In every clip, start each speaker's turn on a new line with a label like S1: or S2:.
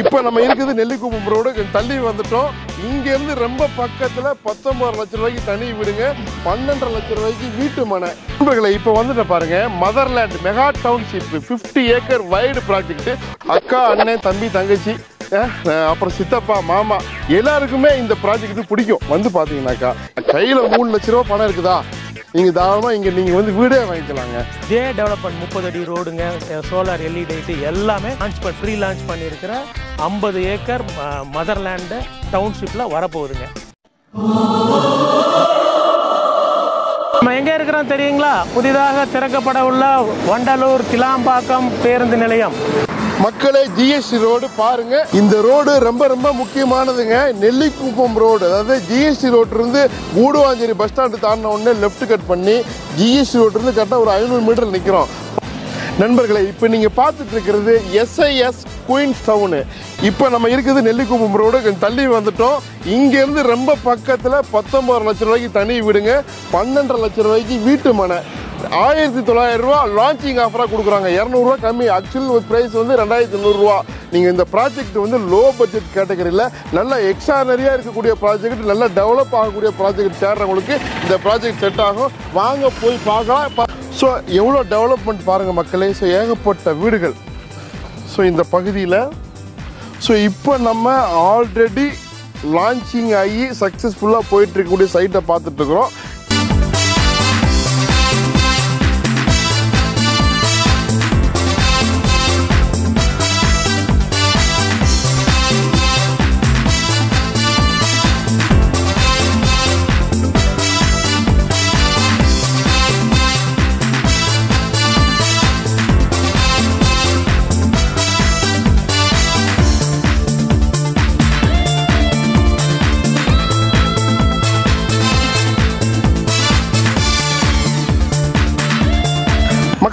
S1: இப்போ நம்ம இருக்குது நெல்லிக்குப்பம் ரோடு கொஞ்சம் தள்ளி வந்துட்டோம். இங்கேருந்து ரொம்ப பக்கத்தில் பத்தொம்பது லட்ச ரூபாய்க்கு தனி வீடுங்க. பன்னெண்டரை லட்ச ரூபாய்க்கு வீட்டு மனை. நண்பர்களை இப்போ வந்துட்டு பாருங்க Motherland mega township 50 acre wide project அக்கா அண்ணன் தம்பி தங்கச்சி அப்புறம் சித்தப்பா மாமா எல்லாருக்குமே இந்த ப்ராஜெக்ட் பிடிக்கும். வந்து பார்த்தீங்கன்னாக்கா கையில் மூணு லட்ச ரூபா பணம் இருக்குதா? நீங்கள் தாராளமாக இங்கே நீங்கள் வந்து வீடே வாங்கிக்கலாங்க.
S2: ஜே டெவலப்மெண்ட் முப்பது அடி ரோடுங்க சோலார் எல்இடி லைட்டு எல்லாமே லான்ச் பண்ணி ப்ரீ லான்ச் பண்ணியிருக்கிற ஐம்பது ஏக்கர் மதர்லேண்டு டவுன்ஷிப்பில் வரப்போகுதுங்க. நம்ம எங்கே இருக்கிறோம் தெரியுங்களா? புதிதாக திறக்கப்பட உள்ள வண்டலூர் கிளாம்பாக்கம் பேருந்து நிலையம்.
S1: மக்களே ஜிஎஸ்டி ரோடு பாருங்க. இந்த ரோடு ரொம்ப ரொம்ப முக்கியமானதுங்க. நெல்லிக்குப்பம் ரோடு. அதாவது ஜிஎஸ்டி ரோட்ல இருந்து கூடுவாஞ்சேரி பஸ் ஸ்டாண்டு தாண்டின உடனே லெஃப்ட் கட் பண்ணி ஜிஎஸ்டி ரோட்ல இருந்து கரெக்டாக ஒரு ஐநூறு மீட்டர் நிற்கிறோம் நண்பர்களே இப்போ நீங்கள் பார்த்துட்டு இருக்கிறது எஸ்ஐஎஸ் குயின்ஸ் டவுனு இப்போ நம்ம இருக்குது நெல்லிக்குப்பம் ரோடு கொஞ்சம் தள்ளி வந்துட்டோம். இங்கேருந்து ரொம்ப பக்கத்தில் பத்தொம்பது லட்ச ரூபாய்க்கு தனி வீடுங்க. பன்னெண்டரை லட்ச ரூபாய்க்கு வீட்டு மனை. ஆயிரத்தி தொள்ளாயிரம் ரூபா லான்ச்சிங் ஆஃபராக கொடுக்குறாங்க. இரநூறுவா கம்மி. ஆக்சுவல் ப்ரைஸ் வந்து ரெண்டாயிரத்தி நூறுரூவா நீங்கள் இந்த ப்ராஜெக்ட் வந்து லோ பட்ஜெட் கேட்டகரியில் நல்ல எக்ஸ்ட்ரானரியாக இருக்கக்கூடிய ப்ராஜெக்ட் நல்ல டெவலப் ஆகக்கூடிய ப்ராஜெக்ட் தேடுறவங்களுக்கு இந்த ப்ராஜெக்ட் செட் ஆகும். வாங்க போய் பார்க்கலாம். ஸோ எவ்வளோ டெவலப்மெண்ட் பாருங்கள் மக்களே. ஸோ ஏகப்பட்ட வீடுகள். ஸோ இந்த பகுதியில் ஸோ இப்போ நம்ம ஆல்ரெடி லான்ச்சிங் ஆகி சக்ஸஸ்ஃபுல்லாக போயிட்டுருக்கக்கூடிய சைட்டை பார்த்துட்ருக்குறோம்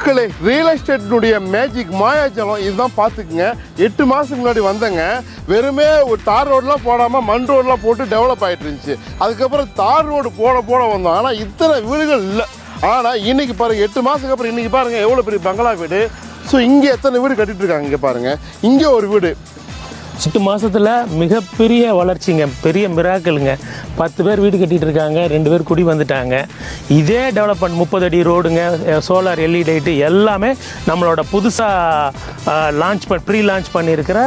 S1: மக்களே ரியல் எஸ்டேட்னுடைய மேஜிக் மாயாஜலம் இதுதான் பார்த்துக்குங்க. எட்டு மாதத்துக்கு முன்னாடி வந்தேங்க. வெறுமே ஒரு தார் ரோடெலாம் போடாமல் மண் ரோடெலாம் போட்டு டெவலப் ஆகிட்டு இருந்துச்சு. அதுக்கப்புறம் தார் ரோடு போட போட வந்தோம். ஆனால் இத்தனை வீடுகள் இல்லை. ஆனால் இன்னைக்கு பாருங்கள் எட்டு மாதத்துக்கு அப்புறம் இன்றைக்கி பாருங்கள் எவ்வளோ பெரிய பங்களா வீடு. ஸோ இங்கே எத்தனை வீடு கட்டிகிட்டு இருக்காங்க இங்கே பாருங்கள் இங்கே ஒரு வீடு.
S2: எட்டு மாதத்தில் மிகப்பெரிய வளர்ச்சிங்க. பெரிய மிராக்கலுங்க பத்து பேர் வீடு கட்டிகிட்டு இருக்காங்க ரெண்டு பேர் குடி வந்துட்டாங்க. இதே டெவலப்மெண்ட் முப்பது அடி ரோடுங்க சோலார் எல்இடி லைட்டு எல்லாமே நம்மளோட புதுசாக லான்ச் பண்ணி ப்ரீ லான்ச் பண்ணியிருக்கிற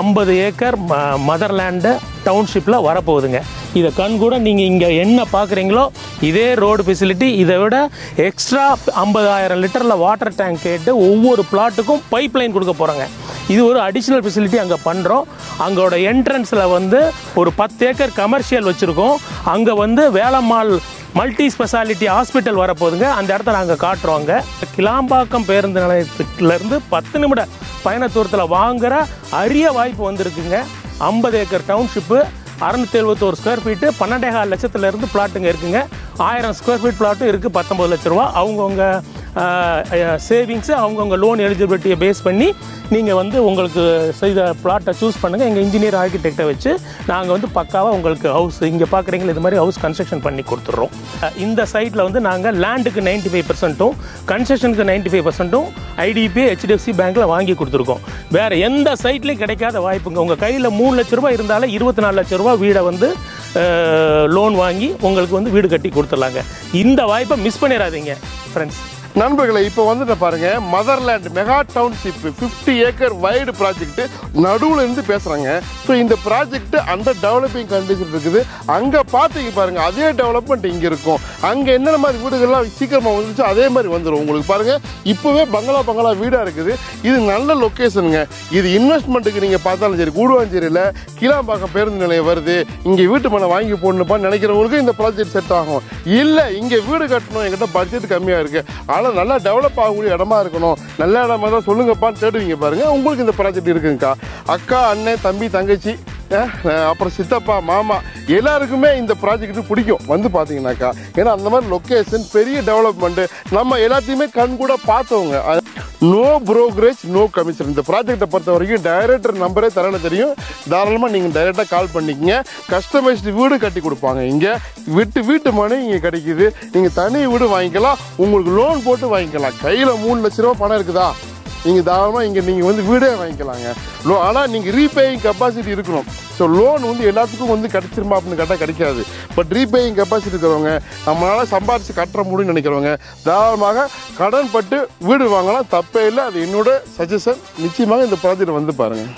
S2: ஐம்பது ஏக்கர் ம மதர்லேண்டு டவுன்ஷிப்பில் வரப்போகுதுங்க. இதை கண் கூட நீங்கள் இங்கே என்ன பார்க்குறீங்களோ இதே ரோடு ஃபெசிலிட்டி இதை விட எக்ஸ்ட்ரா ஐம்பதாயிரம் லிட்டரில் வாட்டர் டேங்க் கேட்டு ஒவ்வொரு பிளாட்டுக்கும் பைப் லைன் கொடுக்க போகிறாங்க இது ஒரு அடிஷ்னல் ஃபெசிலிட்டி அங்கே பண்ணுறோம் அங்கோட என்ட்ரன்ஸில் வந்து ஒரு பத்து ஏக்கர் கமர்ஷியல் வச்சுருக்கோம். அங்கே வந்து வேலம்மாள் மல்டி ஸ்பெஷாலிட்டி ஹாஸ்பிட்டல் வரப்போகுதுங்க. அந்த இடத்த நாங்கள் காட்டுறோம் அங்கே. கிளாம்பாக்கம் பேருந்து நிலையத்துலேருந்து பத்து நிமிட பயண தூரத்தில் வாங்குற அரிய வாய்ப்பு வந்திருக்குங்க. ஐம்பது ஏக்கர் டவுன்ஷிப்பு அறுநூத்தி எழுபத்தோரு ஸ்கொயர் ஃபீட்டு பன்னெண்டேகால் லட்சத்துலேருந்து பிளாட்டுங்க இருக்குங்க. ஆயிரம் ஸ்கொயர் ஃபீட் பிளாட்டும் இருக்குது பத்தொம்பது லட்ச ரூபா. அவங்கவுங்க சேவிங்ஸை அவங்கவுங்க லோன் எலிஜிபிலிட்டியை பேஸ் பண்ணி நீங்கள் வந்து உங்களுக்கு செய்த பிளாட்டை சூஸ் பண்ணுங்கள் எங்கள் இன்ஜினியர் ஆர்கிடெக்டை வச்சு நாங்கள் வந்து பக்காவாக உங்களுக்கு ஹவுஸ் இங்கே பார்க்குறீங்களா இது மாதிரி ஹவுஸ் கன்ஸ்ட்ரக்ஷன் பண்ணி கொடுத்துட்றோம். இந்த சைட்டில் வந்து நாங்கள் லேண்டுக்கு நைன்ட்டி ஃபைவ் பர்சன்ட்டும் கன்ஸ்ட்ரக்ஷனுக்கு நைன்ட்டி ஃபைவ் பர்சன்ட்டும் ஐடிபி ஹெச்டிஎஃப்சி பேங்க்கில் வாங்கி கொடுத்துருக்கோம். வேறு எந்த சைட்லையும் கிடைக்காத வாய்ப்புங்க. உங்கள் கையில் மூணு லட்ச ரூபா இருந்தாலும் இருபத்தி நாலு லட்ச ரூபா வீடை வந்து லோன் வாங்கி உங்களுக்கு வந்து வீடு கட்டி கொடுத்துடலாங்க. இந்த வாய்ப்பை மிஸ் பண்ணிடாதீங்க ஃப்ரெண்ட்ஸ்
S1: நண்பர்களை இப்போ வந்துட்டு பாருங்க Motherland mega township 50 acre wide project நடுவில் இருந்து பேசுறாங்க. ஸோ இந்த ப்ராஜெக்ட் அந்த டெவலப்பிங் கண்டிஷன் இருக்குது. அங்கே பார்த்தீங்க பாருங்க அதே டெவலப்மெண்ட் இங்கே இருக்கும். அங்கே என்னென்ன மாதிரி வீடுகள்லாம் சீக்கிரமாக வந்துச்சு அதே மாதிரி வந்துடும் உங்களுக்கு பாருங்க இப்போவே பங்களா பங்களா வீடாக இருக்குது. இது நல்ல லொக்கேஷனுங்க இது இன்வெஸ்ட்மெண்ட்டுக்கு நீங்கள் பார்த்தாலும் சரி கூடுவாஞ்சேரியில் கீழாம்பாக்கம் பேருந்து நிலையம் வருது. இங்கே வீட்டு மனை வாங்கி போடணுப்பான்னு நினைக்கிறவங்களுக்கு இந்த ப்ராஜெக்ட் செட் ஆகும். இல்லை இங்கே வீடு கட்டணும் என்கிட்ட பட்ஜெட் கம்மியாக இருக்குது ஆனா நல்லா டெவலப் ஆகக்கூடிய இடமா இருக்கணும். நல்ல இடமா தான் சொல்லுங்கப்பான்னு தேடுவீங்க பாருங்க. உங்களுக்கு இந்த ப்ராஜெக்ட் இருக்குங்கக்கா. அக்கா அண்ணன் தம்பி தங்கச்சி அப்புறம் சித்தப்பா மாமா எல்லாருக்குமே இந்த ப்ராஜெக்ட் பிடிக்கும். வந்து பார்த்தீங்கன்னாக்கா ஏன்னா அந்த மாதிரி லொக்கேஷன் பெரிய டெவலப்மெண்ட்டு நம்ம எல்லாத்தையுமே கண் கூட பார்த்தவங்க. நோ ப்ரோக்ரேஜ் நோ கமிஷன் இந்த ப்ராஜெக்டை பொறுத்த வரைக்கும் டைரக்டர் நம்பரே தரல தெரியும். தாராளமாக நீங்கள் டைரெக்டாக கால் பண்ணிக்கங்க. கஸ்டமைஸ்டு வீடு கட்டி கொடுப்பாங்க இங்கே. விட்டு வீட்டு மனை இங்கே கிடைக்குது. நீங்கள் தனி வீடு வாங்கிக்கலாம். உங்களுக்கு லோன் போட்டு வாங்கிக்கலாம். கையில் மூணு லட்ச ரூபா பணம் இருக்குதா? நீங்கள் தாராளமாக இங்கே நீங்கள் வந்து வீடே வாங்கிக்கலாங்க. லோ ஆனால் நீங்கள் ரீபேயிங் கெப்பாசிட்டி இருக்கணும். ஸோ லோன் வந்து எல்லாத்துக்கும் வந்து கிடச்சிருமா அப்படின்னு கேட்டால் கிடைக்காது. பட் ரீபேயிங் கெப்பாசிட்டி இருக்கிறவங்க நம்மளால் சம்பாரித்து கட்டுற முடியும்னு நினைக்கிறவங்க தாராளமாக கடன் பட்டு வீடு வாங்கலாம். தப்பே இல்லை. அது என்னோட சஜஷன் நிச்சயமாக இந்த ப்ராஜெக்ட் வந்து பாருங்கள்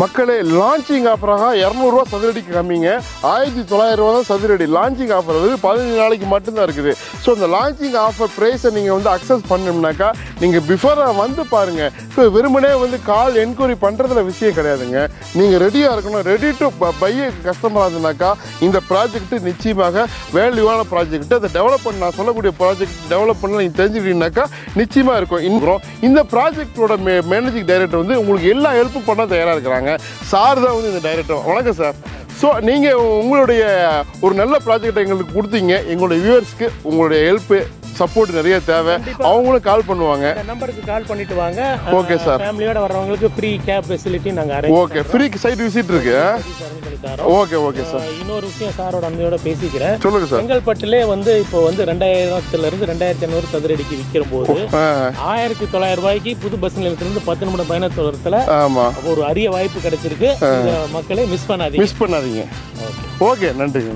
S1: மக்களே லான்ச்சிங் ஆஃபராக இரநூறுவா சதுரடிக்கு கம்மிங்க. ஆயிரத்தி தொள்ளாயிரம் ரூபா தான் சதுரடி. லான்ச்சிங் ஆஃபர் வந்து பதினஞ்சு நாளைக்கு மட்டும்தான் இருக்குது. ஸோ இந்த லான்ச்சிங் ஆஃபர் ப்ரைஸை நீங்கள் வந்து அக்சஸ் பண்ணணும்னாக்கா நீங்கள் பிஃபோராக வந்து பாருங்கள் ஸோ வெறுமனே வந்து கால் என்கொயரி பண்ணுறதுல விஷயம் கிடையாதுங்க. நீங்கள் ரெடியாக இருக்கணும். ரெடி டு பைய கஸ்டமர் ஆகுதுனாக்கா இந்த ப்ராஜெக்ட்டு நிச்சயமாக வேல்யூவான ப்ராஜெக்ட் அதை டெவலப் பண்ண நான் சொல்லக்கூடிய ப்ராஜெக்ட் டெவலப் பண்ண நீங்கள் தெரிஞ்சுக்கிட்டீங்கன்னாக்கா நிச்சயமாக இருக்கும். இன்னும் இந்த ப்ராஜெக்டோட மே மேனேஜிங் டைரக்டர் வந்து உங்களுக்கு எல்லா ஹெல்ப்பும் பண்ண தயாராக இருக்கிறாங்க. சார் தான் வந்து இந்த டைரக்டர் வணக்கம் சார் ஸோ நீங்கள் உங்களுடைய ஒரு நல்ல ப்ராஜெக்டை எங்களுக்கு கொடுத்தீங்க. எங்களுடைய வியூவர்ஸ்க்கு உங்களுடைய ஹெல்ப்பு சப்போர்ட் நிறைய தேவை. அவங்களும் கால் பண்ணுவாங்க.
S2: நம்பருக்கு கால் பண்ணிட்டு வாங்க.
S1: Okay, sir.
S2: ஃபேமிலியோட வர்றவங்களுக்கு ஃப்ரீ கேப் ஃபெசிலிட்டி நாங்கள் arrange
S1: okay free site visit இருக்கு. ஓகே ஓகே சார்
S2: இன்னொரு விஷயம் சாரோட அம்மையோட பேசிக்கிறேன்.
S1: சொல்லுங்க சார்
S2: செங்கல்பட்டுலே வந்து இப்போ வந்து ரெண்டாயிரத்துல இருந்து ரெண்டாயிரத்தி ஐநூறு சதுரடிக்கு விற்கிற போது
S1: ஆ
S2: ஆயிரத்தி தொள்ளாயிரம் ரூபாய்க்கு புது பஸ் நிலையத்திலிருந்து பத்து நிமிடம் பயண தூரத்துல ஒரு அரிய வாய்ப்பு கிடைச்சிருக்கு. மக்களை மிஸ் பண்ணாதீங்க.
S1: மிஸ் பண்ணாதீங்க. ஓகே நன்றிங்க.